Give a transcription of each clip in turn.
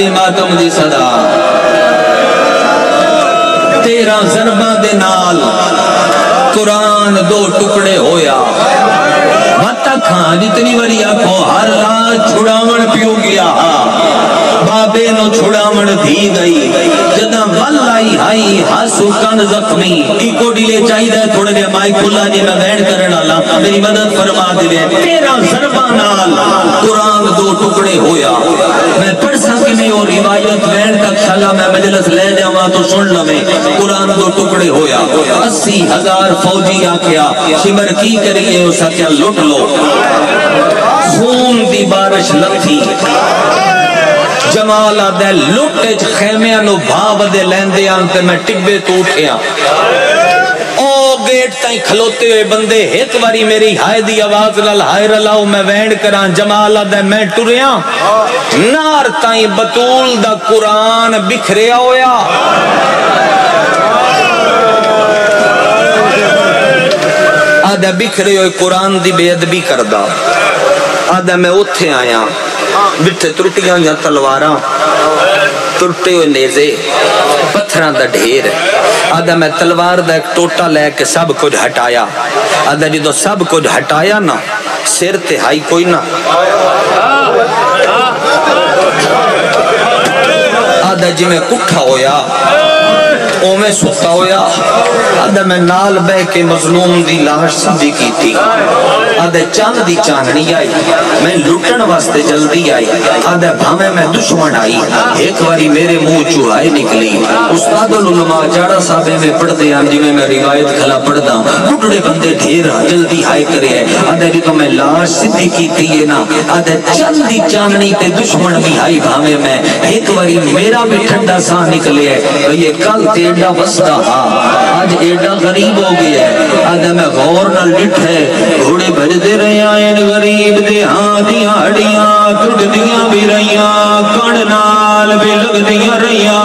بھی ماتم دی صدا۔ تیرہ ضربہ دے نال قرآن دو ٹکڑے ہویا۔ بھتا کھان جتنی وری آکھو، ہر رات چھڑاون پیو گیا۔ بابے نو چھڑاون دھی گئی۔ جدہ ہائی ہاسو کن زخمی۔ ایکو ڈیلے چاہی تھوڑے دے مائی کھلا جی میں وین کرن اللہ میری مدد فرما دے تیرا ضربہ نال قرآن دو ٹکڑے ہویا۔ میں پڑھ سکی اور روایت وین تک شالا میں مجلس لے جاواں تو سن لمیں قرآن دو ٹکڑے ہویا۔ اسی ہزار فوجی آکھیا، شمر کی کریے اسا کیا لٹ لو۔ خون دی بارش لتھی جمالا دے لٹے چ خیمیاں نو بھاو دے لیندے آن تے میں ٹبے تو اٹھیا۔ او گیٹ تائیں کھلوتے ہوئے بندے ایک واری میری ہائے دی آواز لال، ہائے رلاؤ، میں وینڈ کران جمالا دے میں ٹریاں نار تائیں بطول دا قرآن بکھریا ہویا۔ آدھا بکھرے ہوئے قرآن دی بے ادبی کردہ آدھا میں اتھے آیا۔ بٹھے ترٹیاں یا تلواراں ترٹے ہوئے نیزے، پتھراں دا ڈھیر۔ آدھا میں تلوار دا ایک ٹوٹا لے کے سب کچھ ہٹایا۔ آدھا جدو سب کچھ ہٹایا نا، سر تے ہائی کوئی نا۔ آدھا جی میں کٹھا ہویا او میں ستا ہویا۔ آدھا میں نال بے کے مظلوم دی لاش سبھی کی تھی آدھا چاند دی چاننی آئی۔ میں لٹن واسطے جلدی آئی۔ آدھا بھامے میں دشمن آئی۔ ایک واری میرے منہ چوہائے نکلی۔ استاد العلماء جاڑا صاحبے میں پڑھ دے آن جی میں روایت کھلا پڑھ دا ٹکڑے بندے ڈھیر جلدی ہائے کرے ہیں آدھا جی تو میں لاش سدھی کی تھی نا آدھا چاند دی چاننی تے دشمن بھی آئی بھامے میں۔ ایک واری میرا بھی ٹھنڈا سا نکلے ہے یہ کل تے ایڈا بستا ہاں آج ایڈا غریب ہو گیا ہے۔ آدھا میں غور نہ لٹ ہے گھوڑے بھج دے رہے آئین غریب دے ہاں دیاں ہڈیاں ٹوٹ دیاں بھی رہیاں کڑ نال بھی لگ دیاں رہیاں۔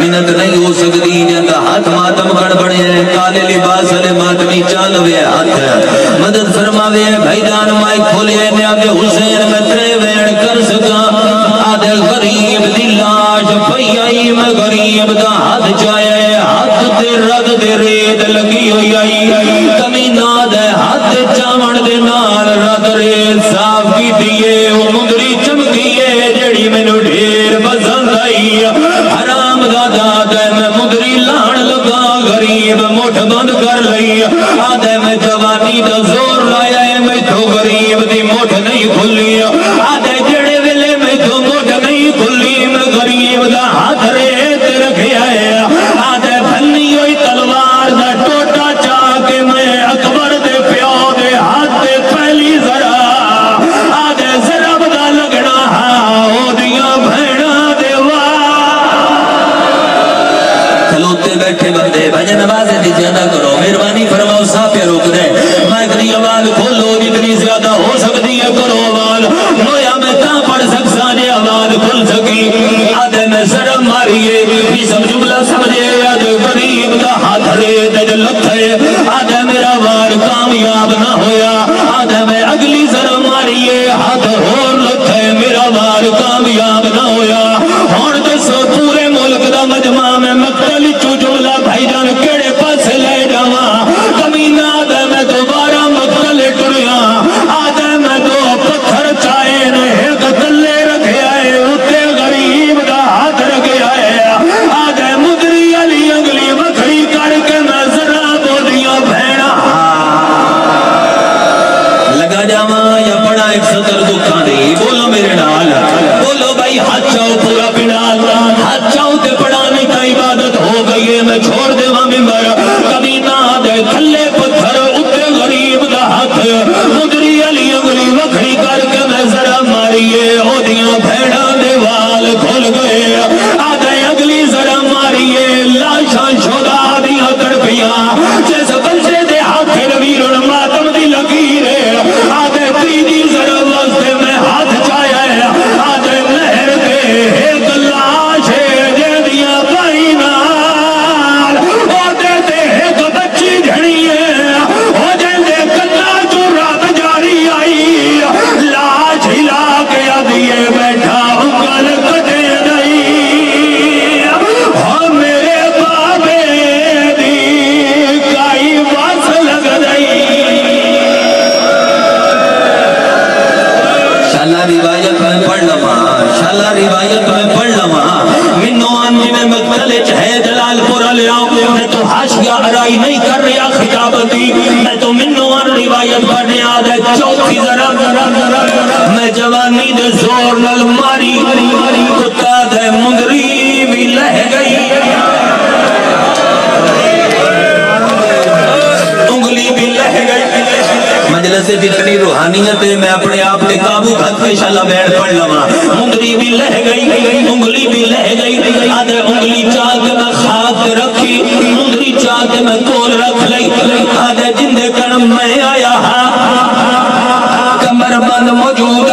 منت نہیں ہو سکتی جنگا ہاتھ ماتم گڑ بڑے ہیں کالے لباس لے ماتمی چالوے ہاتھ۔ ہے مدد فرماوے، بھائی جان مائی کھولے نے آگے حسین، میں ترے وین کر سکا آدھے غریب دلاش پہیائی میں غریب دا ہاتھ چاہے ہاتھ تے رد دے رید دے میں مدری لان لگا غریب مٹھ بند کر لئی۔ سرم بھی سمجھو جملہ سمجھے آدھے غریب کا ہاتھ رے یا علائی نہیں کر رہا، خطابتی۔ میں تو منوان روایت بڑھنے آدھے چوتھی ذرا۔ میں جوانی دے زور نل ماری، کتا دے مندری بھی لہ گئی۔ مجلسے بھی جتنی روحانیت ہے، میں اپنے آپ کے قابو کھت کے شلہ بیٹھ پڑھ لما مندری بھی لہ گئی، انگلی بھی لہ گئی۔ آدھے انگلی چاہ کے میں کول رکھ لئی. آدھے جندے کڑم میں آیا کمر بند موجود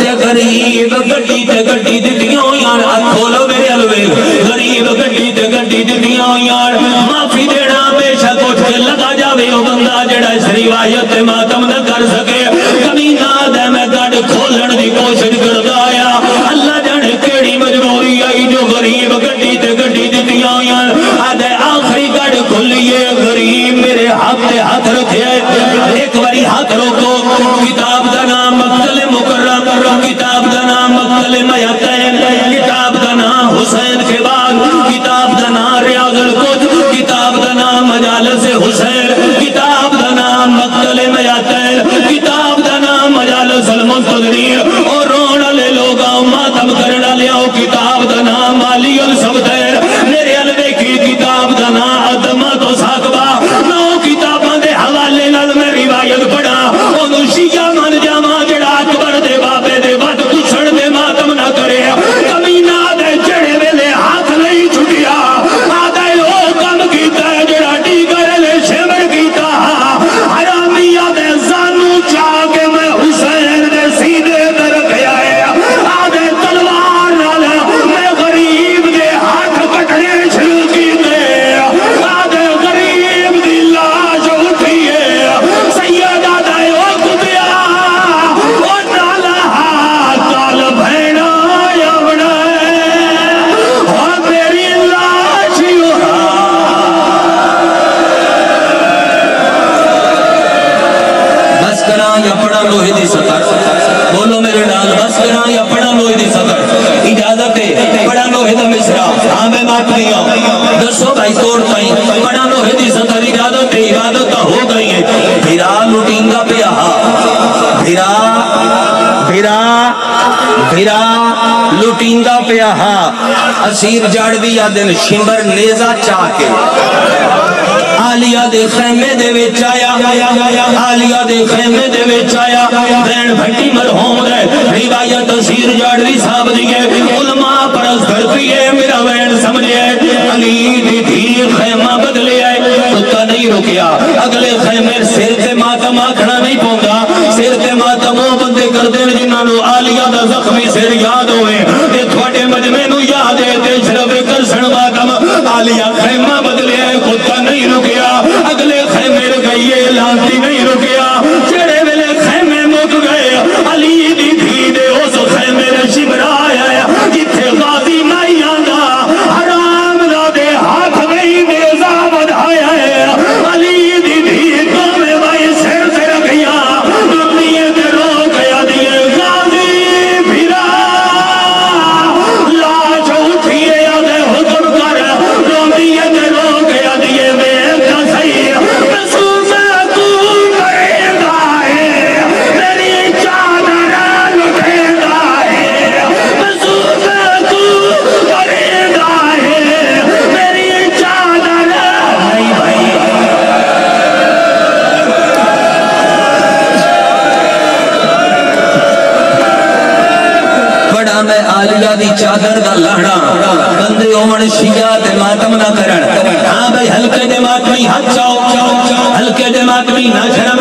تے غریب گٹی تے گٹی دتیاں یار کھولو میرے الوے غریب گٹی تے گٹی دتیاں یار معافی دینا بے شک کے لگا جاوے. او بندہ جڑا اس روایت ماں پھرا لٹیندا پیا ہا اسیر جڑ بھی یادن شمبر نیزہ چاہ کے آلیا دے خیمے دے وچ آیا آلیا دے خیمے دے وچ آیا بہن بھٹی مرہوم دے روایت اسیر جڑ بھی صاحب دیئے علماء پرست کرتی ہے زخمی سر یاد ہوئے۔ میں آلیہ دی چادر دا لہڑا۔ بندے اومن شیعہ دے ماتم نہ کرن۔ ہاں بھئی ہلکے دے ماتمی ہاتھ چاؤ۔ ہلکے دے ماتمی نہ شرم